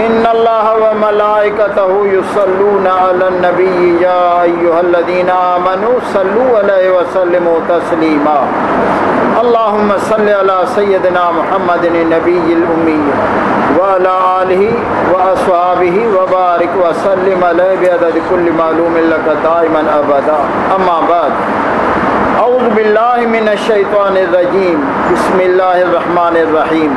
इन अल्लाह व मलाइकतहु युसल्लूना अलन नबी या अय्युहल्लज़ीना आमनू सल्लू अलैहि व सल्लिमू तस्लीमा। अल्लाहुम्म सल्लि अला सय्यदना मुहम्मदिन नबील उम्मी व अला आलिहि व अस्हाबिहि व बारिक व सल्लिम अलैहि बिअदद कुल्लि मालूमिन लक दाइमन अबदा। अम्मा बाद। औज़ु बिल्लाहि मिनश शैतानिर रजीम। बिस्मिल्लाहिर रहमानिर रहीम।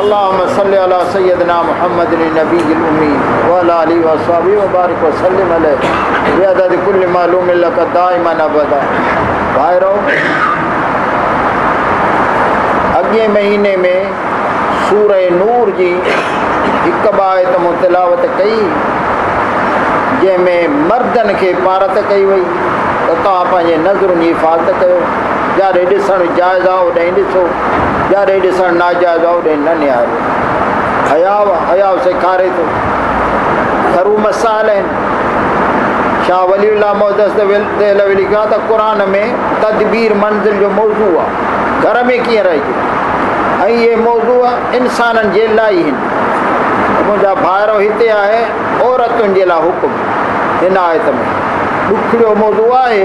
अल्लाम सल सैदना महमद नबी उमी वाली वसाबी मुबारक वसलम बेदकुल मालूम दायमन अबदा भाइरों अॻे महीने में सूर नूर जी हिकु ॿ आयत मूं तिलावत कई जंहिंमें मर्दनि खे पारत कई वई त तव्हां पंहिंजे नज़रुनि जी हिफ़ाज़त कयो जाॾे ॾिसणु जाइज़ आहे होॾे ॾिसो जाॾे ॾिसणु नाजाइज़ आहे होॾे न निहारो हयाव हयाव सेखारे थो ख़रू मसाइल आहिनि शाह वली मोहदस लिखियो आहे त क़ुर में तदबीर मंज़िल जो मौज़ू आहे घर में कीअं रहिजे ऐं इहे मौज़ू इंसाननि जे लाइ आहिनि मुंहिंजा भाइरो हिते आहे औरतुनि जे लाइ हुकुम हिन आयत में ॾुखियो मौज़ू आहे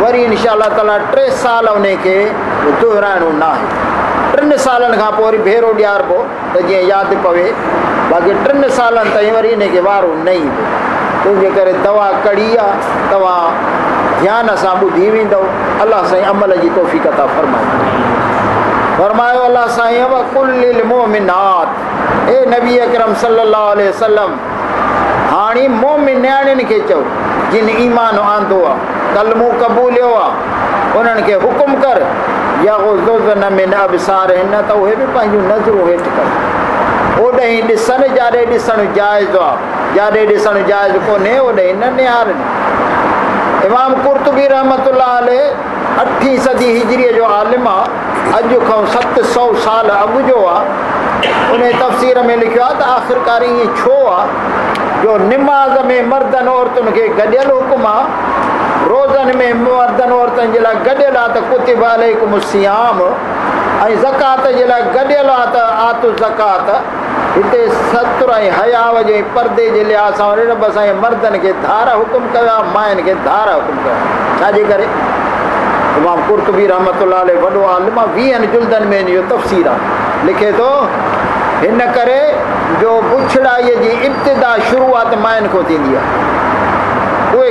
वरी इनशा ताला टे साल उन खे दुहिराइणो न आहे टिनि सालनि खां पोइ वरी भेरो ॾियारबो त जीअं यादि पवे, बाक़ी टिनि सालनि ताईं वरी वारो न ईंदो। तंहिंजे करे दवा कड़ी आहे ध्यान सां ॿुधी वेंदव। अलाह साईं अमल जी तोहफ़ी था फरमाए। फरमायो, अलाह साईं कुल मोमिनात। ए नबी अकरम सलाहु वसलम मोमिन नियाणियुनि खे चओ, जिन ईमान आंदो आहे कलमू क़बूलियो आहे उन्हनि हुकुम कर। या न में न अबसार न त उहे बि कर। ओॾे ॾिसनि जाॾे ॾिसणु जाइज़ आहे जाॾे इमाम कुर्तबी रहमत अठी सदी हिजरीअ जो आलिम आहे अॼु खां सत सौ साल अॻु जो आहे तफ़सीर में लिखियो आहे त आख़िरकार ईअं छो आहे जो निमाज़ में मर्दनि औरतुनि खे गॾियल हुकुम आहे रोज़नि में मर्दनि औरतुनि जे लाइ गॾियल आहे त ज़कात जे लाइ गॾियल आहे त आतु ज़कात। हिते सत्र हयाव जे परदे जे लिहाज़ सां रब साईं मर्दनि धार हुकुम कयो आहे माइनि खे धार हुकुम कयो। आहे कुर्तबी रहमत वॾो आलिम आहे वीहनि जुल्दनि में इहो तफ़सीर लिखे थो, हिन करे जो पुछड़ाईअ जी इब्तिदा शुरुआत माइनि खां थींदी आहे। उहे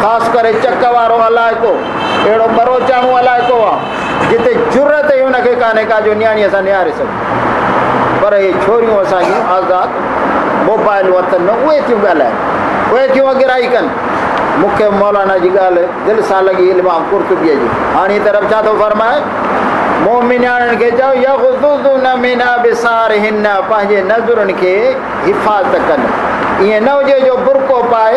ख़ासि करे चक वारो इलाइक़ो अहिड़ो बरोचाणो इलाइक़ो जिते ज़रूरत ई हुनखे कान्हे का जो नियाणीअ सां निहारे सघे पर इहे छोरियूं असांखे आज़ादु, मोबाइलूं हथनि में उहे थियूं ॻाल्हाइनि उहे मौलाना जी ॻाल्हि दिलि सां लॻी इल्माम कुर्तुबीअ जी। हाणे तरफ़ छा थो फरमाए? मोमिनियाणनि खे चओ यू पंहिंजे नज़रुनि खे हिफ़ाज़त कनि। ईअं न जो बुरको पाए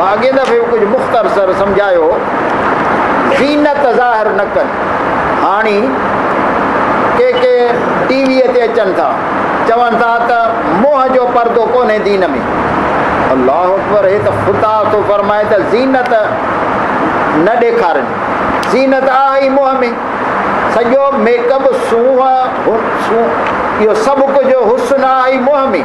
अॻे दफ़े कुझु मुख़्तरसर सम्झायो ज़ीनत ज़ाहिर न कनि। हाणे के के टीवीअ ते था, चवनि था त जो परदो कोन्हे दीन में। अलाह अकबर, हे त ख़ुदा थो फरमाए त ज़ीनत न ॾेखारनि। ज़ीनत आहे ई मुंहं में। सॼो मेकअप सूंहं, इहो सभु कुझु हुस्न आहे ई मुंहं में।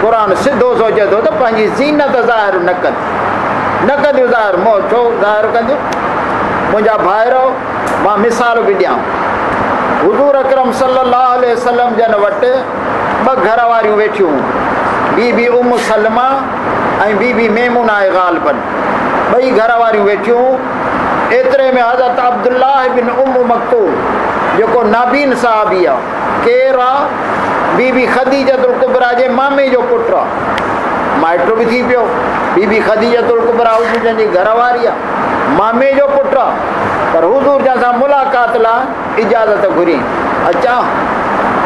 क़ुर सिधो सोचे थो त ज़ीनत ज़ाहिर न कनि। न कंदियूं मोह छो ज़ाहिर कंदियूं मुंहिंजा भाइर, माँ मिसाल बि ॾियाँ हज़ूर अकरम सलाहु जन वटि ॿ घर ॿी उम सलमा ऐं ॿी बि मेमून आहे ॻाल्हि ॿई घर वारियूं वेठियूं में हज़रत अब्दुल्ला बिन उम मकतूब, जेको नाबीन साहबी आहे, केरु ॿी बि ख़दीजतुल कुबरा जे मामे जो पुटु माइट बि थी पियो। ॿी बि ख़दीजतुल कुबरा हुजूर जंहिंजी घर वारी आहे मामे जो पुटु पर हुज़ूर जंहिंसां मुलाक़ात लाइ इजाज़त घुरी। अचा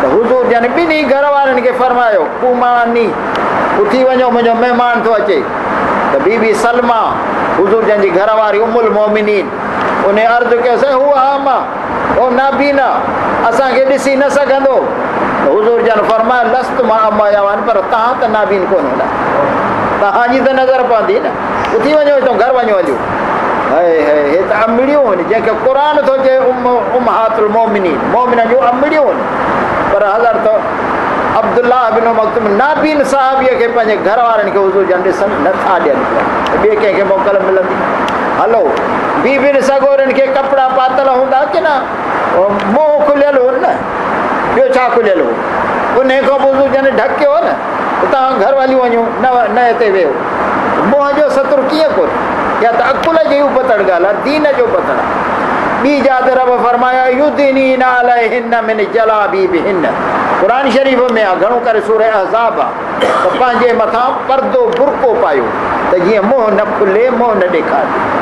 त हुज़ूर जन ॿिन्ही घर वारनि खे फरमायो, कुमानी उथी वञो मुंहिंजो महिमान थो अचे। त ॿी बि सलमा, हुज़ूर जंहिंजी घर वारी उमुल मोमिनीन उन अर्ज़ु कयोसीं हू आम आहे उहो न बि न असांखे ॾिसी न सघंदो। त हुज़ूर जन फरमायो लस्त माँ अमाया आहिनि पर तव्हां त नाबीन कोन न तव्हांजी त नज़र पवंदी न। उथी वञो हितां घर वञो हलियो हे हे हे त अमड़ियूं आहिनि जंहिंखे क़ुर थो चए उम उम हातुल मोमिनी मोमिन जूं अमड़ियूं आहिनि पर हज़रत अब्दुल्ला बिन मकतूम नाबीन साहबीअ खे पंहिंजे घर वारनि खे हुज़ूर जन ॾिसनि नथा ॾियनि। पिया ॿिए कंहिंखे मोकल मिलंदी? हलो ॿी बि सगोरनि खे कपिड़ा पातल हूंदा की न? मुंहुं खुलियल हो न ॿियो छा खुलियल हो उन खां पोइ जन ढकियो हो न घर हली वञो न न हिते वियो मुंहं जो सत्रु कीअं कोन्हे या त अकुल जी पतड़ ॻाल्हि आहे दीन जो पतड़ ॿी जात रब फरमाया युदनी नाल हिन मिन जला बि हिन क़ुर शरीफ़ में आहे घणो करे सूर अज़ाब आहे त पंहिंजे मथां परदो बुरको पायो। त जीअं मुंहुं न खुले, मुंहुं न ॾेखारे।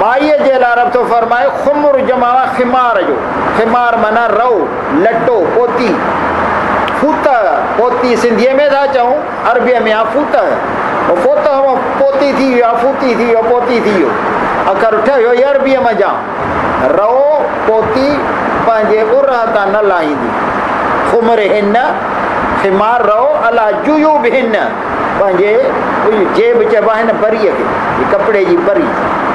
माईअ जे लाइ रब थो फरमाए, खुमुर जमा खिमार जो। खिमार माना रओ लटो पोती। फूत, पोती सिंधीअ में था चऊं अरबीअ में आहे फूत पोत पोती थी वियो फूती थी वियो पोती थी वियो अखर ठहियो अरबीअ मज़ा रओ पोती पंहिंजे उर तां न लाहींदी खुमर हिन खिमार रहो अला जुयू बि हिन पंहिंजे जेब चइबा आहिनि परीअ खे कपिड़े जी परी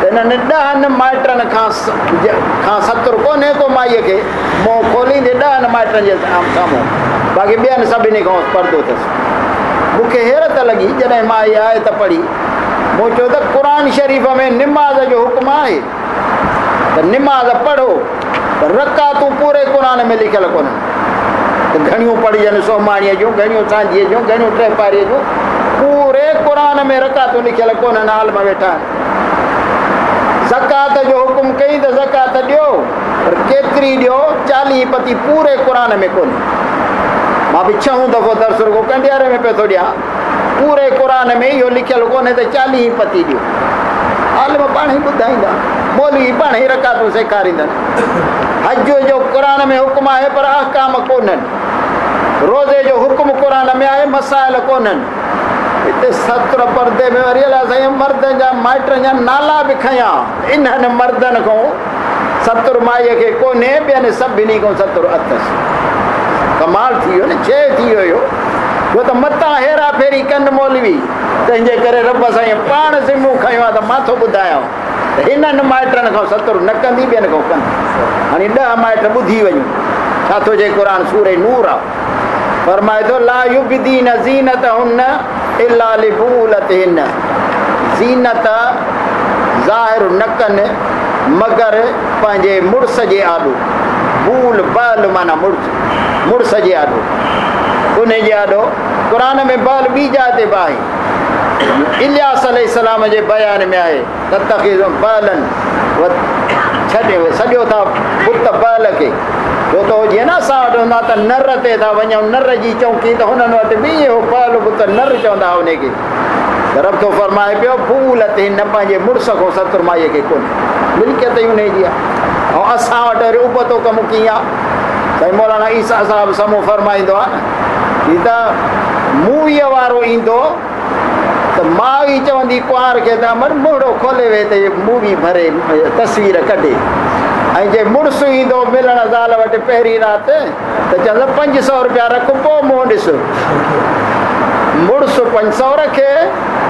त हिननि ॾहनि माइटनि खां खां सतरि कोन्हे को माईअ खे मुंहुं खोलींदे ॾहनि माइटनि जे साम्हूं बाक़ी ॿियनि सभिनी खां परदो अथसि मूंखे हैरत लॻी जॾहिं माँ इहा आहे त पढ़ी मूं चयो त क़ुर शरीफ़ में निमाज़ जो हुकुम आहे त निमाज़ पढ़ो। रकातूं पूरे क़ुर में लिखियलु कोन्हनि त घणियूं पढ़जनि सोमाणीअ जूं घणियूं सांझीअ जूं घणियूं टे पारीअ जूं पूरे क़ुर में रकातूं लिखियलु कोन्हनि हाल में वेठा आहिनि ज़कात जो हुकुम कई त ज़कात ॾियो पर केतिरी ॾियो चालीह पती पूरे क़ुर में कोन्हे माँ बि छहों दफ़ो दर्स रुगो कंडियारे में पियो थो ॾियाँ पूरे क़ुर में इहो लिखियलु कोन्हे त चालीह पती ॾियो आलिम पाण ई ॿुधाईंदा ॿोली पाण ई रकातूं सेखारींदनि हज जो क़ुर में हुकुम आहे पर अहकाम कोन्हनि रोज़े जो हुकुम क़ुर में आहे मसाइल कोन्हनि हिते सत्र परदे में वरी अलाए साईं मर्दनि जा माइटनि जा नाला बि खयां। इन्हनि मर्दनि खां सतरि माईअ खे कोन्हे, ॿियनि सभिनी खां सतरि अथसि। कमाल थी वियो वियो छो त हेरा फेरी कनि मोलवी। तंहिंजे करे रब साईं पाण सिमूं खयो आहे त माँ थो ॿुधायां त माइटनि खां सतरि न कंदी, ॿियनि खां कंदी। हाणे माइट ॿुधी वञूं। छा थो चए क़ुर सूरे नूर आहे। फरमाए थो, ला युबदीन ज़ीनत हुन ज़ाहिर न कनि मगर पंहिंजे मुड़ुस जे आॾो। भूल, बल माना मुड़ुस मुड़ुस जे आॾो। उन जे आॾो क़ुर में बल ॿी जाइ ते बि आहे। इलियास सलाम जे बयान में आहे छॾे, सॼो था पुट बल खे। छो त हुजे न असां वटि हूंदा त नर ते था वञूं नर जी चौकी त हुननि वटि बि इहो बल पुट नर चवंदा हुनखे रब थो फरमाए पियो, फूल ते न पंहिंजे मुड़ुस खां सतरि माईअ खे कोन्हे मिल्कियत ई हुन जी आहे ऐं असां वटि वरी उबतो कमु कीअं आहे साईं मौलाना ईसा साहिबु साम्हूं फरमाईंदो आहे न? की त मूवीअ वारो ईंदो, त माउ ई चवंदी कुंवार खे त अमर मुड़ो खोले वेह त मूवी भरे, तस्वीर कढे। ऐं जे मुड़ुसु ईंदो मिलण ज़ाल वटि पहिरीं राति, त चवंदो पंज सौ रुपया रख पोइ मुंहुं ॾिस मुड़ुसु पंज सौ रखे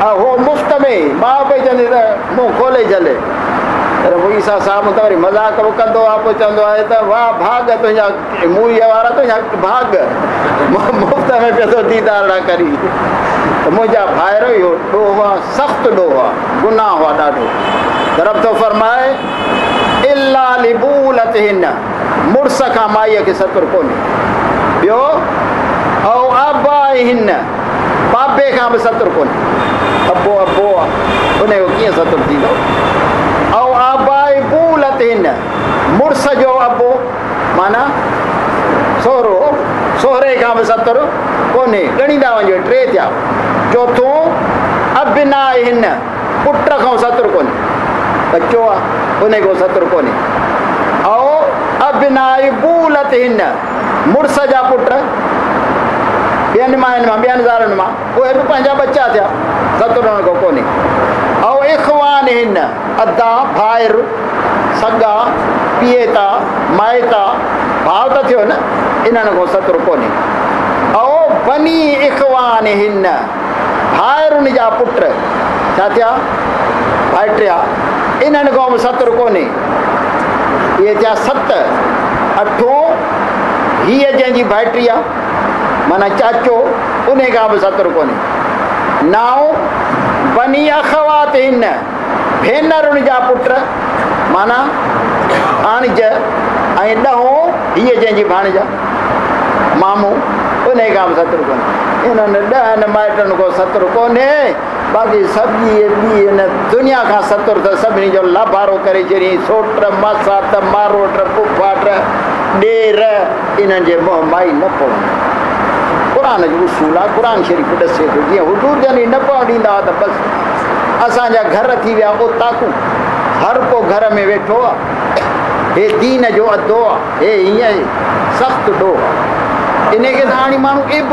उहो मुफ़्त में माउ पई चवंदी त मुंहुं खोले झले पर ईसा साहिबु त वरी मज़ाक बि कंदो आहे पोइ चवंदो आहे त, वाह, भाग तुंहिंजा मूवीअ वारा तुंहिंजा भाग। मुफ़्त में पियो थो दीदार करी। त मुंहिंजा भाइर इहो ॾोह आहे सख़्तु ॾोह आहे गुनाह हुआ ॾाढो। तरफ़ थो फरमाए इला लिबूलत हिन मुड़ुस खां माईअ खे सतुर कोन्हे ॿियो ऐं अबा हिन बाबे खां बि सतुर कोन्हे अबो अबो आहे उनजो कीअं सतुर थींदो ऐं आबाई बूलत हिन मुड़ुस जो अबो माना सोहरो सोहरे खां बि सतरि कोन्हे ॻणींदा वञो टे थिया चोथों अबिना हिन पुट खां सतुर कोन्हे बचो उन खां सतुर कोन्हे ऐं अबिनाई बूलत हिन मुड़ुस जा पुट ॿियनि मायुनि माँ ॿियनि ज़ालनि माँ उहे बि पंहिंजा बचा थिया सतुर हुन खां इखवान हिन अदा भाइर सगा पीएता माइता भाउ त थियो न, इन्हनि खां सतुर कोन्हे ऐं बनी इखवान हिन भाइरुनि जा पुट छा भाइटिया इन्हनि खां बि सतुर कोन्हे इहे थिया सत, अठो, हीअ जंहिंजी भाइटी आहे माना चाचो उन खां बि सतुर कोन्हे नाओ बनी अखवात हिन भेनरुनि जा पुट, माना आणज, ऐं ॾहों, हीअ जंहिंजी भाणजा, मामू उन खां बि सतुर कोन्हे इन्हनि ॾहनि माइटनि खां सतुर कोन्हे बाक़ी हिन दुनिया खां सतुर त सभिनी जो लाभारो करे छॾी सोट मासात, मारोट, फुफाट ॾेर इन्हनि जे मुंहुं माई न पवंदी क़ुर जो उसूल आहे क़ुर शरीफ़ ॾसे थो जीअं हुजूर जॾहिं न पव ॾींदा हुआ त घर थी विया पोइ ताकूं हर को घर में वेठो आहे हे दीन जो अदो आहे हे हीअं सख़्तु ॾोह आहे इन खे त हाणे माण्हू एब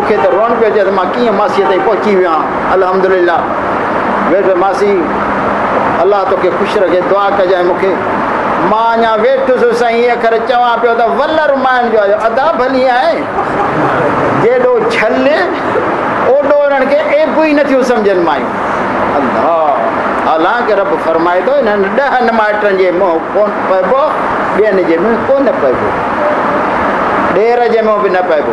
मूंखे त रोअण पियो अचे त माँ कीअं मासीअ ताईं पहुची वियो? आहियाँ मासी अलाह तोखे ख़ुशि रखे, दुआ कजांइ मूंखे। माँ अञा वेठुसि साईं अखर चवां पियो त वलर माइनि जो अदा भली आहे। जेॾो छल, ओॾो उन्हनि खे एब ई नथियूं सम्झनि मायूं। अलाह हालाँकि रब फरमाए थो, हिननि ॾहनि माइटनि जे मुंहुं कोन पइबो, ॿियनि जे मुंहुं कोन पइबो। ॾेर जे मुंहुं बि न पइबो।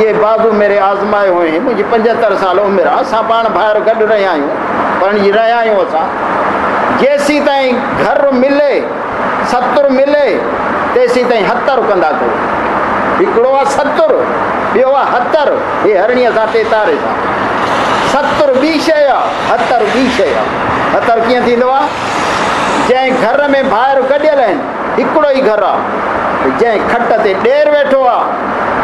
इहे बाज़ू मेरे आज़माए हुई मुंहिंजी पंजहतरि साल उमिरि आहे असां पाण ॿाहिरि गॾु रहिया आहियूं। पढ़ी रहिया आहियूं असां। जेसीं ताईं घरु मिले सतुर मिले, तेसीं ताईं हतरु कंदा कयो हिकिड़ो आहे सतुर ॿियो आहे हतर हे हरणीअ सां टेतारे सां। सतुर ॿी शइ आहे हतर ॿी शइ घर में ॿाहिरि आहिनि, हिकिड़ो ई घरु आहे जंहिं खट ते ॾेर वेठो आहे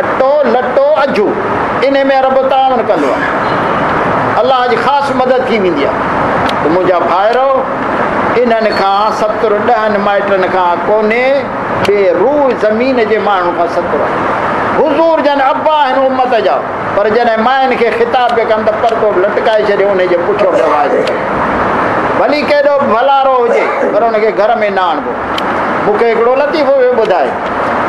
अटो लटो अजू इन में रब तावन कंदो आहे अलाह जी ख़ासि मदद थी वेंदी आहे त मुंहिंजा भाइरो इन्हनि खां सतरि ॾहनि माइटनि खां कोन्हे रूह ज़मीन जे माण्हू खां सतरि हुज़ूर जन अबा आहिनि उमत जा, पर जॾहिं माइनि खे ख़िताब पिया कनि त परतो लटकाए छॾियो उनजे पुठियो रवाज़ भली केॾो भलारो हुजे, पर हुनखे घर में न आणबो मूंखे हिकिड़ो लतीफ़ो पियो ॿुधाए।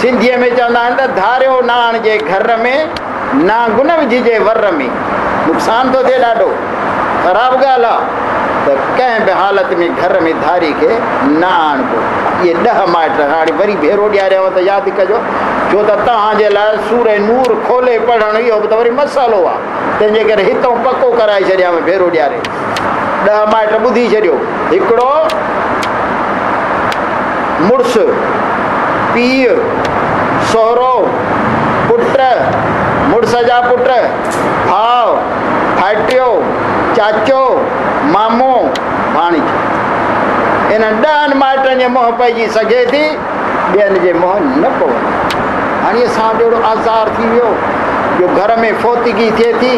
सिंधीअ में चवंदा आहिनि त धारियो न आणिजे घर में ना गुन विझिजे वर में। नुक़सानु थो थिए ॾाढो। ख़राबु ॻाल्हि आहे त कंहिं बि हालत में घर में धारी खे न आणिबो इहे ॾह माइट हाणे वरी भेरो ॾियारियांव त यादि कजो। छो त तव्हांजे लाइ सूर नूर खोले पढ़णु इहो बि त वरी मसालो आहे। तंहिंजे करे हितां पको कराए छॾियांव भेरो ॾियारे। ॾह माइट ॿुधी छॾियो। हिकिड़ो मुड़ुसु, पीउ सोहरो पुट मुड़ुस जा पुट भाउ फाटियो चाचो, मामो भाणीज इन ॾहनि माइटनि जे मुंहुं पइजी सघे थी ॿियनि जे मुंहुं न पवंदी हाणे असां आज़ार थी वियो जो घर में फोतिगी थिए थी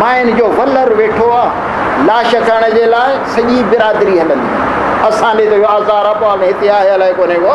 माइनि जो वलर वेठो आहे लाश करण जे लाइ सॼी बिरादरी हलंदी। असां ॾे त इहो आज़ार आहे पोइ हिते आहे को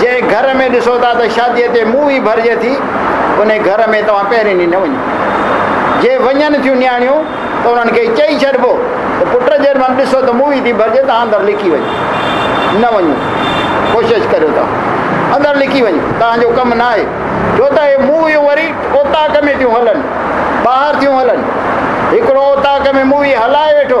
जंहिं घर में ॾिसो था त शादीअ ते मूवी भरिजे थी उन घर में तव्हां पहिरें ॾींहुं न वञो जे वञनि थियूं नियाणियूं त उन्हनि खे चई छॾिबो त पुट जे महिल ॾिसो त मूवी थी भरिजे तव्हां अंदरि लिखी वञो न वञो कोशिशि करियो तव्हां अंदरि लिखी वञो तव्हांजो कमु न आहे छो त हे मूवियूं वरी ओताक में थियूं हलनि ॿाहिरि थियूं हलनि हिकिड़ो ओताक में मूवी हलाए वेठो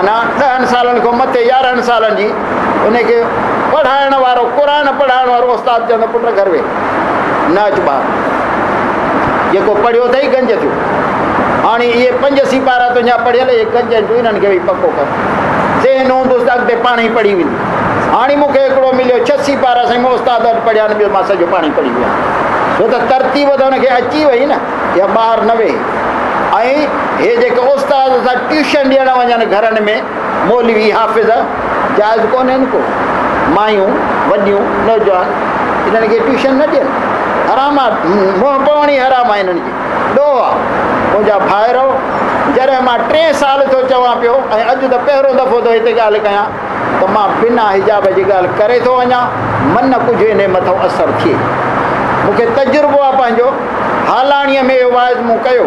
माना ॾहनि सालनि खां मथे यारहनि सालनि जी। उनखे पढ़ाइण वारो क़ुर पढ़ाइण वारो उस्ताद चवंदो पुट घर वे न अचु ॿार जेको पढ़ियो अथई गंज थियो हाणे इहे पंज सिपारा तुंहिंजा पढ़ियल इहे गंज थियूं इन्हनि खे बि पको कर। ज़हन हूंदुसि त अॻिते पाण ई पढ़ी वेंदी हाणे मूंखे हिकिड़ो मिलियो, छह सिपारा साईं माँ उस्ताद वटि पढ़िया न ॿियो माँ सॼो पाण ई पढ़ी वियो छो त तरतीब त हुनखे अची वई न या ॿार न वेहे ऐं हे जेके उस्ताद सां ट्यूशन ॾियणु वञनि घरनि में, मौलवी हाफ़िज़ जाइज़ कोन्हनि को मायूं, वॾियूं, नौजवान, इन्हनि खे ट्यूशन न ॾियनि। हराम आहे पवणी हराम आहे हिननि जी ॾोह आहे मुंहिंजा भाइर जॾहिं माँ टे साल थो चवां पियो, ऐं अॼु त पहिरियों दफ़ो थो हिते ॻाल्हि कयां, त माँ बिना हिजाब जी ॻाल्हि करे थो वञा, मन कुझु हिन मथां असरु थिए। मूंखे तजुर्बो आहे पंहिंजो, हालाणीअ में इहो वाइज़ मूं कयो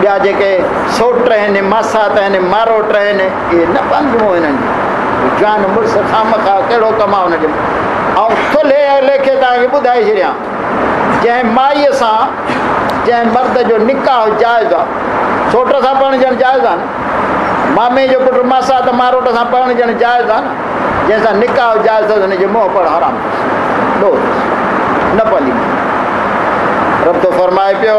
ॿिया जेके सोट आहिनि मासात आहिनि मारोट आहिनि इहे न पंधो हिननि जी। जान मुड़ुस खाम खां कहिड़ो कमु आहे लेखे तव्हांखे ॿुधाए छॾियाँ। जंहिं माईअ सां मर्द जो निकाह जाइज़ आहे। सोट सां पढ़णु ॼण जाइज़ न? मामे जो पुटु मासा त मारोट सां पढ़णु ॼण जाइज़ आहे न? जैसा निकाह मुंहुं पढ़ हराम अथसि ॾो न पवंदी रब थो फरमाए पियो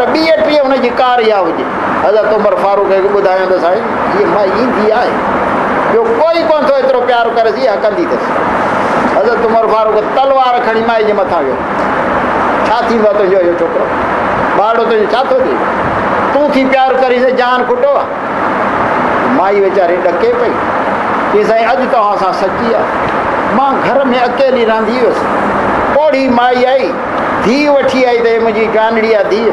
पर ॿी टीह हुनजी कार इहा हुजे। हज़रत उमर फारूक खे ॿुधायूं त साईं हीअ माई ईंदी आहे। ॿियो कोई कोन थो एतिरो प्यारु करेसि इहा कंदी अथसि। हज़रत उमर फारूक तलवार खणी माई जे मथां वियो। छा थींदो आहे तुंहिंजो इहो छोकिरो? ॿारो तुंहिंजो छा थो थिए? तूं थी प्यारु करीसि, जान खुटो आहे माई वीचारी ॾके पई। की साईं, अॼु तव्हां सां सची आहे। माँ घर में अकेली रहंदी हुयसि ओड़ी माई आई, धीउ वठी आई त मुंहिंजी गानड़ी आहे धीउ।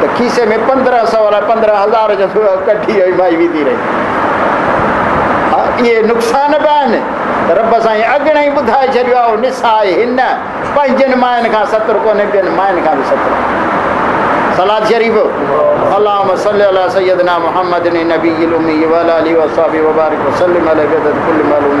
त खीसे में पंद्रहं सौ अलाए पंद्रहं हज़ार जो कढी आई माई विधी रही हा इहे नुक़सान बि आहिनि रब साईं अॻिणे ई ॿुधाए छॾियो आहे निसा आहे हिन पंहिंजनि माइनि खां सतरि कोन्हे ॿियनि माइनि खां बि सतरि सलाद शरीफ़ अलाह सल सैदना मोहम्मद नबी अली वसाबी वबारक वसलम कुल मालूम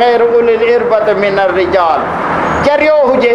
गैर उल इरबत मिन रिजाल चरियो हुजे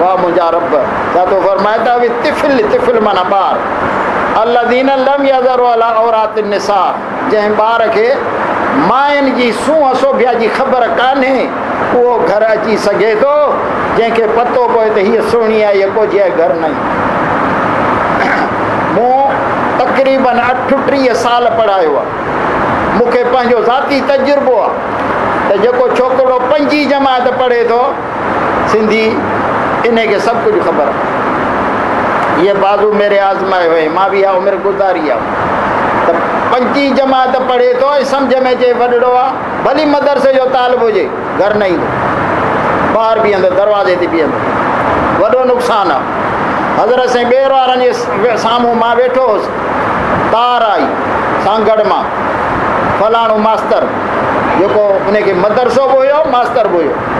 वाह मुंहिंजा रब फरमाए त बि तिफ़िल तिफ़िल माना ॿार अलाह दीन लम यज़र औरात निसा। जंहिं ॿार खे माइनि जी सूंहं सोभिया जी ख़बर कान्हे उहो घर अची सघे थो जंहिंखे पतो पए त हीअ सुहिणी आहे हीअ कोजी आहे घर न मूं तक़रीबन अठटीह साल पढ़ायो आहे मूंखे पंहिंजो ज़ाती तजुर्बो आहे त जेको पंजी जमात पढ़े थो, सिंधी इन खे सभु कुझु ख़बर इहे बाज़ू मेरे आज़माए हुए माँ बि इहा उमिरि गुज़ारी आहे त पंजी जमात पढ़े ऐं सम्झ में वॾड़ो आहे भली मदरसे जो तालिब हुजे घर न ईंदो ॿाहिरि बीहंदो दरवाज़े ते बीहंदो वॾो नुक़सानु आहे हज़रत साईं ॿेर वारनि जे साम्हूं वेठो तार आई, सांगड़ माँ, फलाणो मास्तर जेको उनखे मदरसो बि हुयो मास्तर बि हुयो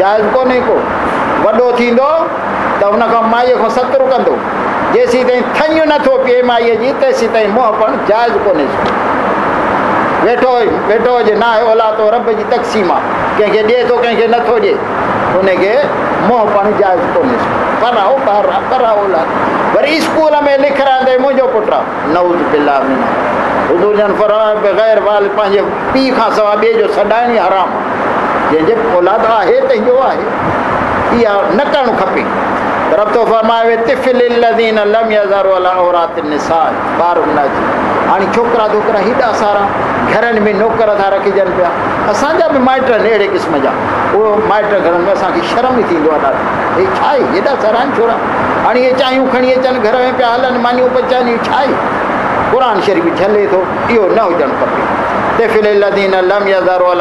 जाइज़ कोन्हे को थींदो त हुनखां माईअ खां सतरू कंदो। जेसीं ताईं थञ नथो पीए माईअ जी, तेसीं ताईं मुंहुं पण जाइज़ वेठो वेठो हुजे, न आहे औलाद रब जी तक़सीम आहे। कंहिंखे ॾिए थो, कंहिंखे नथो ॾिए। हुनखे मुंहुं पण जाइज़ कोन्हे। पढ़ाओ ॿार आहे औलाद वरी स्कूल में लिखाईंदे मुंहिंजो पुटु। आहे नवूज़ बिला में हुज़ूर जन फरमाए, बग़ैर वाल, पंहिंजे पीउ खां सवाइ जो सॾाइण हराम। आहे जंहिंजे औलाद आहे त इहो आहे. इहा न करणु खपे रब थो फरमाए ॿार हुन जी हाणे छोकिरा छोकिरा हेॾा सारा, घरनि में नौकर था रखिजनि पिया. असांजा बि माइट आहिनि क़िस्म जा. उहो माइट घरनि में असांखे शर्म ई थींदो आहे ॾाढो. हे सारा छोरा. हाणे इहे चांहियूं खणी अचनि घर में पिया, हलनि मानियूं पचाइनि छा आहे क़ुर शरीफ़ झले थो, इहो न हुजणु खपे.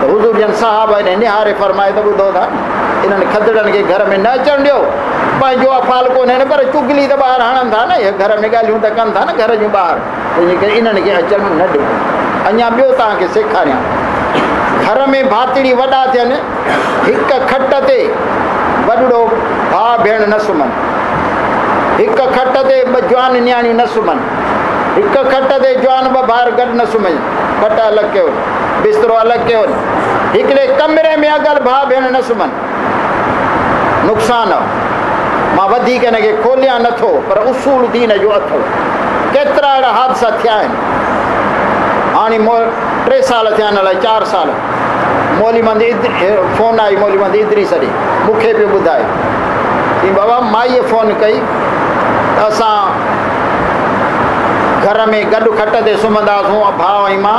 त हुज़ूर जन साहब ने, निहारे फरमाए त ॿुधो था इन्हनि खदड़नि खे घर में न अचणु ॾियो पंहिंजो अफ़ाल कोन्हे पर चुगली त ॿाहिरि हणनि था न इहे घर में ॻाल्हियूं त कनि था न, घर जूं ॿाहिरि तंहिंजे करे इन्हनि खे अचणु न ॾियो अञा ॿियो तव्हांखे सेखारियाँ। घर में भातिड़ी वॾा थियनि, हिकु खट ते वॾड़ो भाउ भेण न सुम्हनि। हिकु खट ते ॿ जवान नियाणियूं न सुम्हनि। हिकु खट ते जवान ॿ ॿार गॾु न सुम्हनि। खट अलॻि कयो बिस्तरो अलॻि कयो हिकिड़े कमरे में अगरि भाउ भेण न सुम्हनि नुक़सानु आहे माँ वधीक हिनखे खोलियाँ पर उसूल दीन जो अथव केतिरा अहिड़ा हादसा थिया आहिनि हाणे मो टे साल थिया आहिनि अलाए चारि साल। मोली मंदी फ़ोन आई, मोली मंदी इदरी सॼी मूंखे बि ॿुधाए की बाबा माईअ फ़ोन कई। त असां घर में गॾु खट ते सुम्हंदासीं भाउ ऐं माँ।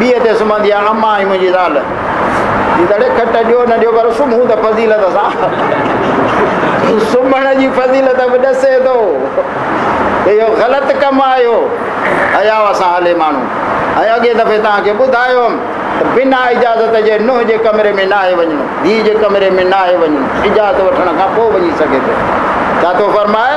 ॿीअ ते सुम्हंदी आहे अमा ऐं मुंहिंजी ज़ाल जी दड़े खट ॾियो न ॾियो पर सुम्हूं त फज़ीलत सां सुम्हण जी फज़ीलत बि ॾसे थो इहो ग़लति कमु आयो हयाव असां हले माण्हू ऐं अॻे दफ़े तव्हांखे ॿुधायो त बिना इजाज़त जे नुंहं जे कमरे में न आहे वञिणो धीउ जे कमरे में न आहे वञिणो इजाज़त वठण खां पोइ वञी सघे थो छा थो फरमाए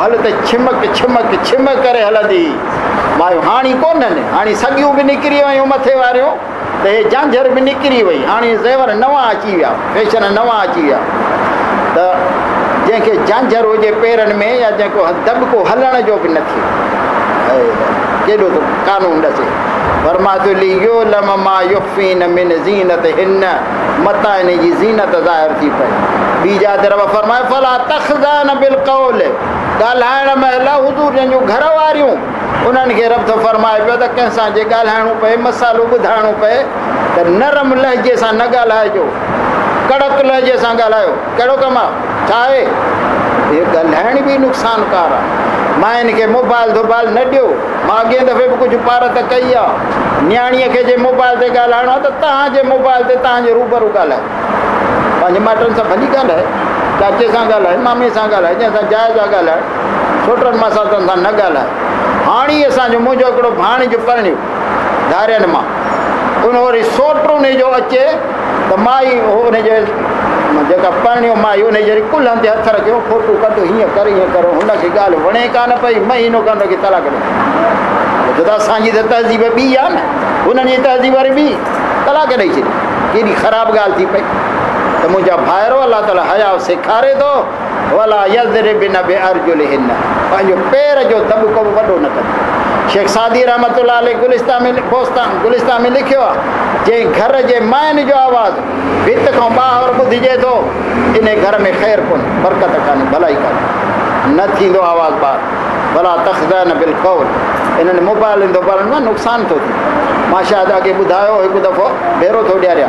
हल त छिमक छिमक छिम करे हलंदी। मायूं हाणे कोन्हनि हाणे सॻियूं बि निकिरी वियूं मथे वारियूं, त हे झांझर बि निकिरी वई। हाणे ज़ेवर नवां अची विया, फ़ैशन नवां अची विया। त जंहिंखे झांझर हुजे पेरनि में, या जंहिंखो दॿको हलण जो बि न थिए केॾो त कानून ॾसे। फरमातुली यो लम माँ युफ़ीन मिन ज़ीनत हिन मता इन जी ज़ीनत ज़ाहिर थी पए। ॿी जा तरफ़ फरमाए फला तख़ज़ान बिल कौल। ॻाल्हाइण महिल हुज़ूर जंहिंजूं घर वारियूं, उन्हनि खे रब थो फरमाए पियो त कंहिंसां जे ॻाल्हाइणो पए, मसालो ॿुधाइणो पए, त नरम लहजे सां न ॻाल्हाइजो, कड़क लहजे सां ॻाल्हायो। कहिड़ो कमु आहे? छा आहे? इहो ॻाल्हाइण बि नुक़सानकार आहे। माइनि खे मोबाइल धोबाइल न ॾियो। माँ अॻे दफ़े बि कुझु पार त कई आहे। नियाणीअ खे जे मोबाइल ते ॻाल्हाइणो आहे, त तव्हांजे मोबाइल ते तव्हांजे रूबरू ॻाल्हाए पंहिंजे माइटनि सां भली ॻाल्हाए। चाचे सां ॻाल्हाए, मामे सां ॻाल्हाए जंहिंसां जाइ जा ॻाल्हाए, छोटनि मासातनि सां न ॻाल्हाए। हाणे असांजो मुंहिंजो हिकिड़ो भाण जो परिणियो धारियनि माँ। उन वरी सोटु उन अचे, त माई हुनजे जेका परिणियो माई, उन हंधि हथ रखियो फोटू कढो, हीअं कर, हीअं करो हुनखे ॻाल्हि वणे कान पई महीनो कान की तलाक ॾे त असांजी त तहज़ीब ॿी आहे न, हुननि जी तहज़ीब वरी ॿी, तलाक ॾेई छॾी। केॾी ख़राबु ॻाल्हि थी पई। त मुंहिंजा भाइरो अलाह ताला हया सेखारे थो भला यज़रे बि बे अर्जुल हिन पंहिंजो पेर जो दॿको बि वॾो न कंदो शेख सादी रहमत गुलिस्ता में पोस्तान गुलिस्ता में लिखियो आहे घर, जे माइनि जो आवाज़ु भित खां ॿाहिरि ॿुधिजे थो इन घर में ख़ैर कोन्हे बरकत कान्हे भलाई कान्हे न थींदो आवाज़ु ॿाहिरि भला तख़्ज़ न बिल्कुलु इन्हनि मोबाइल मोबाइलनि माँ नुक़सानु थो। थिए माँ शायदि अॻे ॿुधायो हिकु दफ़ो, भेरो थो ॾियारिया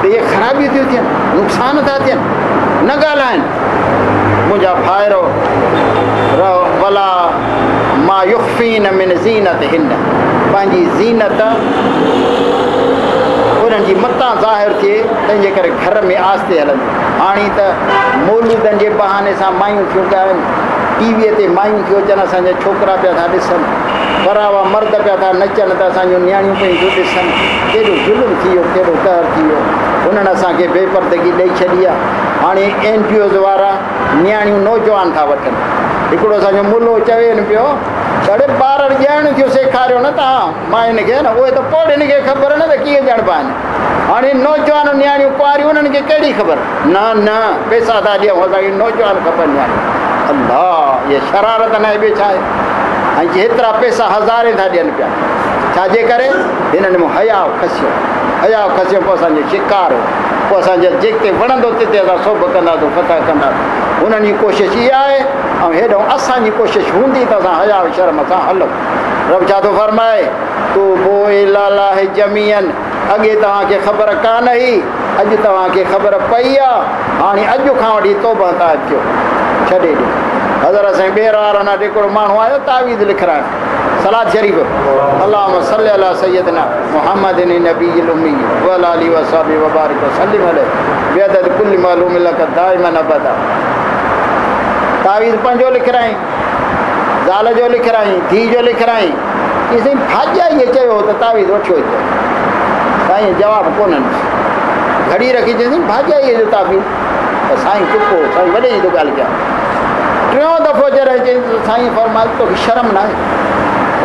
त इहे ख़राबियूं थियूं थियनि नुक़सान न ॻाल्हाइनि मुंहिंजा भाइरो भला माँ मिन ज़ीनत हिन पंहिंजी ज़ीनत उन्हनि जी मतां ज़ाहिर थिए, तंहिंजे करे घर में आस्ते हलंदी हाणे त मौलूदनि जे बहाने सां मायूं थियूं ॻाइनि टीवीअ ते मायूं थियूं अचनि, असांजा छोकिरा पिया था परावा मर्द पिया था नचनि, त असांजूं नियाणियूं पियूं थियूं ॾिसनि। केॾो ज़ुल्म थी वियो कहर थी वियो। उन्हनि असांखे बेपरदगी ॾेई छॾी आहे। एन पी ओज़ वारा नियाणियूं नौजवान था हिकिड़ो असांजो मुलो चवेनि पियो ॾाढे ॿार ॼण थियो सेखारियो न तव्हां। माँ हिनखे न, उहे त ख़बर न त कीअं ॼणबा नौजवान नियाणियूं कुआरियूं उन्हनि खे ख़बर? न न, पैसा था ॾियूं नौजवान खपनि नियाणियूं अलाह इहा शरारत न आहे ॿियो छा आहे? ऐं पैसा हज़ारे था ॾियनि पिया, छाजे हया खसियो। हया खसियो पोइ शिकार पोइ असांजे जेके वणंदो तिते असां सोभ कंदासीं फतह कंदासीं उन्हनि जी कोशिशि इहा आहे ऐं हेॾो त हया शर्म सां हलूं। रब छा थो फरमाए, तूं पोइ लाला जमीअनि अॻे तव्हांखे ख़बर कान हुई अॼु तव्हांखे पई आहे हाणे अॼु खां वठी तोब था अचो छॾे ॾियो हज़र हिकिड़ो माण्हू आयो तावीज़ लिखाइणु सलाद शरीफ़। अलाह सल सैदना मोहम्मद नबी उम्मी वलाली वसाबी वबारिक वसलिम बेदद कुल मालूम दाइमन अबदा। तावीज़ पंहिंजो लिखाई ज़ाल जो लिखाई धीउ जो इहे साईं भाॼा इहे चयो त तावीज़ वठियो हिते साईं जवाबु घड़ी रखी चई भाॼा इहे जो तावीज़ त साईं चुपो साईं वॾे दफ़ो जॾहिं चई त साईं फरमाए तोखे शर्म न आहे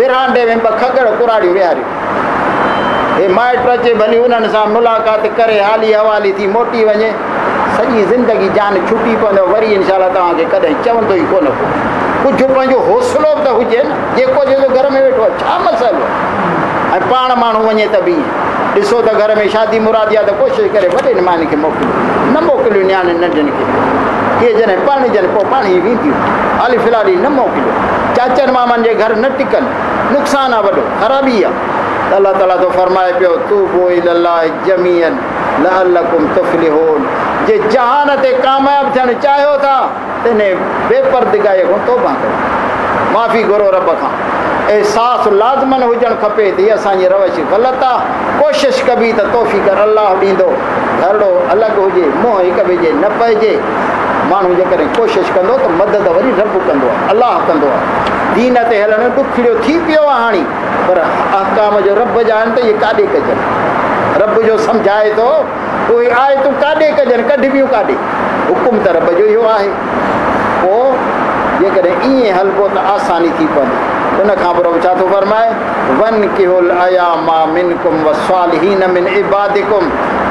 विरांडे में ॿ खगड़ कुराड़ियूं विहारियूं हे माइट अचे भली उन्हनि मुलाक़ात करे, हाली हवाली थी मोटी वञे। सॼी ज़िंदगी जान छुटी पवंदो, वरी इनशा तव्हांखे कॾहिं चवंदो ई को कुझु हौसलो त हुजे न। जेको घर में वेठो आहे, छा मसाइलो ऐं पाण माण्हू त त घर में शादी मुरादी आहे त कोशिशि करे, वॾे निमानी मोकिलियो। न मोकिलियो नियाणे नंढनि खे। इहे जॾहिं पाणीजनि पोइ पाणी वेंदियूं हाली फ़िलहाल न मोकिलियो। चाचनि मामनि जे घर न टिकनि, नुक़सानु आहे वॾो ख़राबी त अलाह ताला थो फरमाए पियो तू बोई ज़मीन लकुम तुफली होन जे जहान ते कामयाबु थियणु चाहियो था त इन बेपरदिगाईअ खां तोबा कयो माफ़ी घुरो रब खां। अहसास लाज़मन हुजणु खपे त हीअ असांजी रवश ग़लति आहे कोशिशि कबी त तोहफ़ी कर अलाह ॾींदो। घरड़ो अलॻि हुजे, मुंहुं हिक ॿिए जे न पइजे। माण्हू जेकॾहिं कोशिशि कंदो त मदद वरी रब कंदो आहे, अलाह कंदो आहे। दीन ते हलणु ॾुखियो थी पियो आहे हाणे, पर अहकाम जो रब जा आहिनि त इहे काॾे कजनि? रब जो सम्झाए थो उहे आहे तूं काॾे कजनि? कढबियूं काॾे? हुकुम त रब जो इहो आहे। पोइ जेकॾहिं ईअं हलबो त आसानी थी पवंदी। उनखां पोइ छा थो फरमाए? वन किहोल अया माँ मिन कुम वसाल ही न मिन इबादिकुम।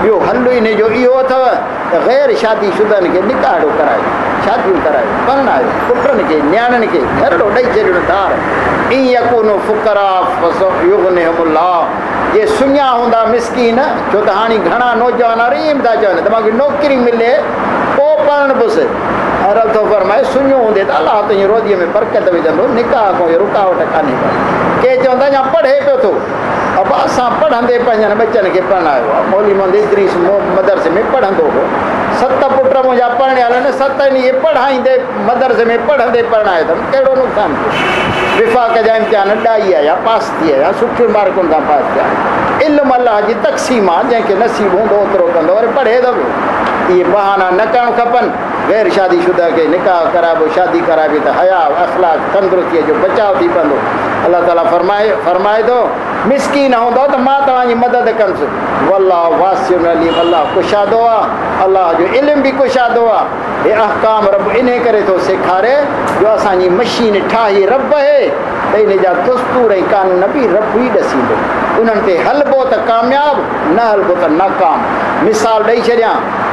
ॿियो हल इन जो इहो अथव। त ग़ैर शादी शुदन खे निकारो करायो शादियूं करायो परणायो पुटनि खे नियाणियुनि खे घरड़ो ॾेई छॾियो तार ईअं कोन फुकरा जे सुञा हूंदा मिसकीन छो त हाणे घणा नौजवान रीम था चवनि त मिले पढ़णु पुसि रब थो फरमाए सुञो हूंदे त अलाह तुंहिंजी रोज़ीअ में बरकत विझंदो निकाह खां रुकावट कान्हे के चवंदा अञा पढ़े पियो थो अब असां पढ़ंदे पंहिंजनि बचनि खे पढ़ायो आहे मौली मोहम्मद मदरसे में पढ़ंदो हो सत पुट मुंहिंजा पढ़ियल आहिनि सत इहे पढ़ाईंदे मदरसे में पढ़ंदे पढ़ाए अथमि कहिड़ो नुक़सानु थियो विफ़ाक़ जा इम्तिहान ॾाई आया पास थी आया सुठियुनि मार्कुनि सां पास थिया इल्मु अलाह जी तक़सीम आहे जंहिंखे नसीबु हूंदो ओतिरो कंदो वरी पढ़े थो इहे बहाना न करणु खपनि ग़ैर शादीशुदा खे निकाह कराइबो शादी कराइबी त हया अख़लाक तंदुरुस्तीअ जो बचाव थी पवंदो अलाह ताला फरमाए फरमाए थो मिसकी न हूंदो त माँ मदद कंदुसि अलाह वासियुनि अली अलाह कुशादो आहे जो इल्मु बि कुशादो आहे हे अहकाम रब इन करे थो सेखारे, जो असांजी मशीन ठाही रब आहे त इन जा दुस्तूर कानून बि रब ई ॾसींदो। उन्हनि ते हलबो त कामयाबु, न हलबो त नाकाम। मिसाल ॾेई छॾियाँ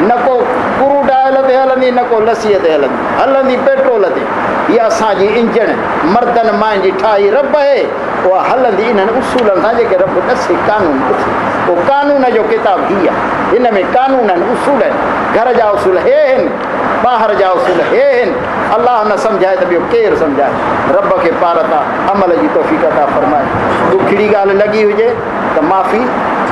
न को ऑयल ते हलंदी न को लस्सीअ ते हलंदी हलंदी पेट्रोल ते इहा असांजी इंजण मर्दनि माइन जी ठाही रब आहे उहा हलंदी इन्हनि उसूलनि सां जेके रब ॾसे कानून पोइ कानून जो किताब हीअ आहे हिन में कानून आहिनि उसूल आहिनि घर जा उसूल हे आहिनि ॿाहिरि जा उसूल हे आहिनि अलाह न सम्झाए त ॿियो केरु सम्झाए। रब खे पार था अमल जी तोफ़ी था फ़रमाए। ॾुखड़ी ॻाल्हि लॻी हुजे त माफ़ी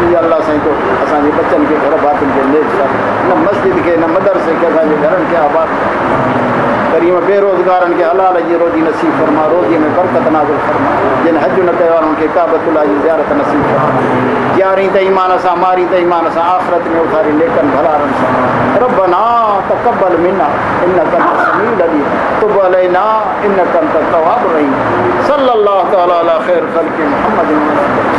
मुंहिंजे अलाह साईं तो असांजे बचनि खे घर भातियुनि खे कर न मस्जिद खे न मदरसे खे असांजे घरनि खे आबाद। करीम बेरोज़गारनि खे हलाल जी रोज़ी नसीब फरमा रोज़ीअ में बरकत नाज़िल फरमा। जिन हज न कयो आहे उन्हनि खे काबतुल्ला जी ज़ियारत नसीब फरमा। ॼाणी त ईमान सां मारी त सां आख़िरत में उथारी नेकनि भलारनि सां रबना तकबल मिना इन कन समील अली। तुब अलैना इन कन तवाब रही सल्लल्लाहु तआला अला खैर खल्क़ि मुहम्मद